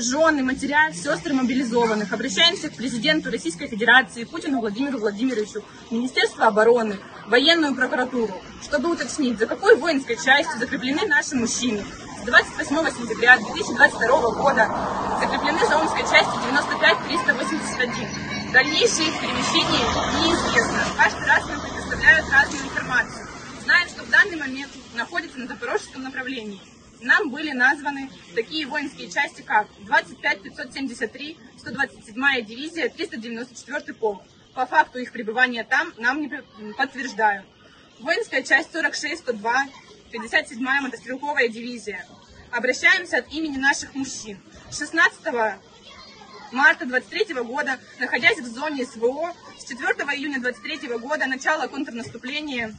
жены, матеря, сестры мобилизованных. Обращаемся к президенту Российской Федерации Путину Владимиру Владимировичу, Министерство обороны, военную прокуратуру, чтобы уточнить, за какой воинской частью закреплены наши мужчины. С 28 сентября 2022 года закреплены за Омской части 95-381. Дальнейшее их перемещение неизвестно. Каждый раз нам предоставляют разную информацию. Знаем, что в данный момент находится на запорожском направлении нам были названы такие воинские части, как 25-573, 127-я дивизия, 394-й полк. По факту их пребывания там нам не подтверждают. Воинская часть 46-102, 57-я мотострелковая дивизия. Обращаемся от имени наших мужчин. 16 марта 23 года, находясь в зоне СВО, с 4 июня 23 года начало контрнаступления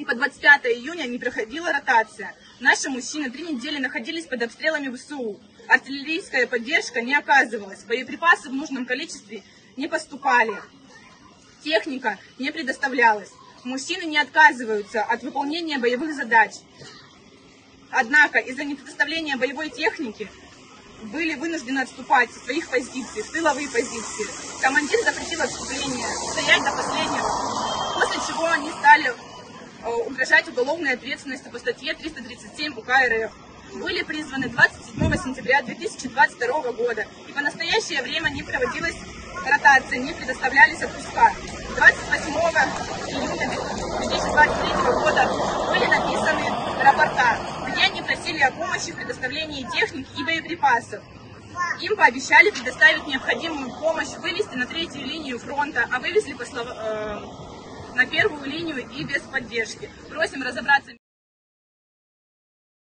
и по 25 июня не проходила ротация. Наши мужчины три недели находились под обстрелами ВСУ. Артиллерийская поддержка не оказывалась, боеприпасы в нужном количестве не поступали, техника не предоставлялась. Мужчины не отказываются от выполнения боевых задач. Однако из-за непредоставления боевой техники были вынуждены отступать со своих позиций, в тыловые позиции. Командир запретил отступление, стоять до последнего, после чего они стали угрожать уголовной ответственностью по статье 337 УК РФ. Были призваны 27 сентября 2022 года, и по настоящее время не проводилась ротация, не предоставлялись отпуска. 28 июня 2023 года были написаны рапорта, где они просили о помощи в предоставлении техники и боеприпасов. Им пообещали предоставить необходимую помощь, вывести на третью линию фронта, а вывезли, по словам, э, на первую линию и без поддержки. Просим разобраться.